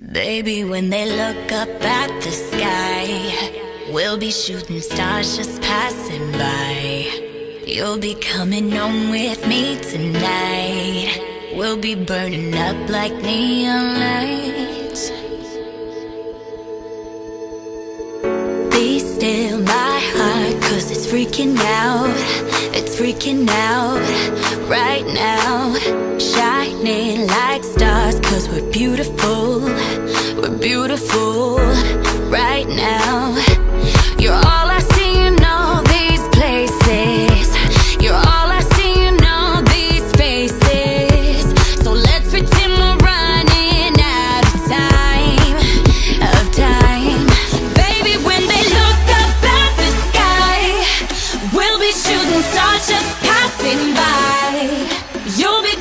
Baby, when they look up at the sky, we'll be shooting stars just passing by. You'll be coming home with me tonight. We'll be burning up like neon lights. Be still my heart, cause it's freaking out. It's freaking out right now shining like stars Cause we're beautiful, we're beautiful right now. You're all I see in all these places. You're all I see in all these faces. So let's pretend we're running out of time Of time. Baby, when they look up at the sky We'll be shooting stars just passing by. You'll be